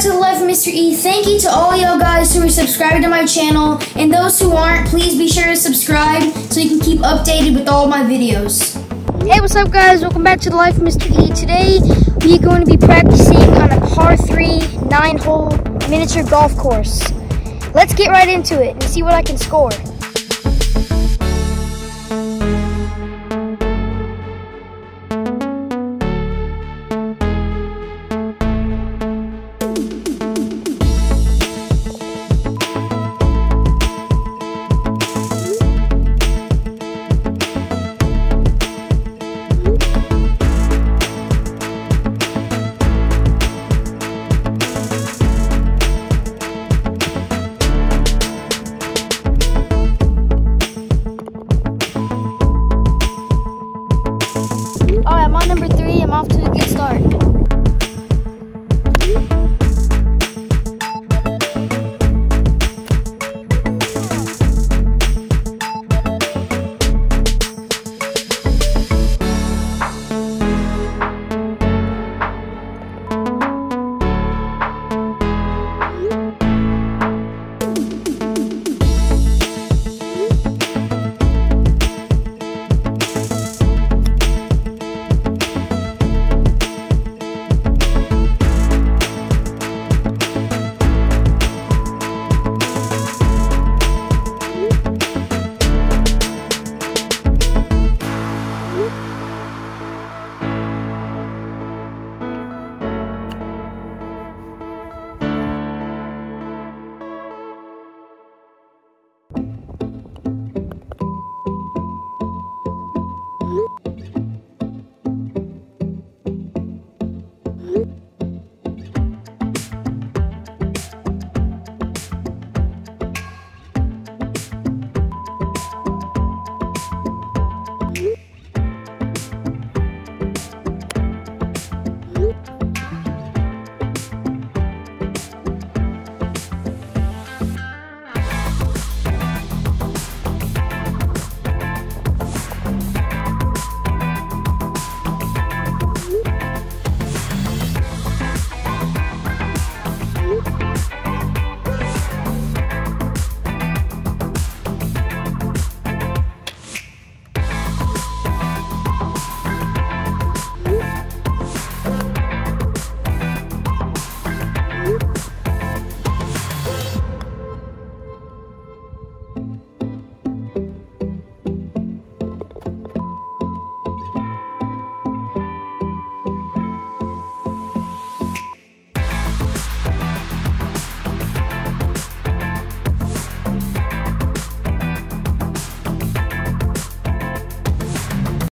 to the life of Mr. E, thank you to all y'all guys who are subscribed to my channel, and those who aren't, please be sure to subscribe so you can keep updated with all my videos. Hey, what's up guys? Welcome back to the Life of Mr. E. Today, we are going to be practicing on a par 3, 9-hole miniature golf course. Let's get right into it and see what I can score. number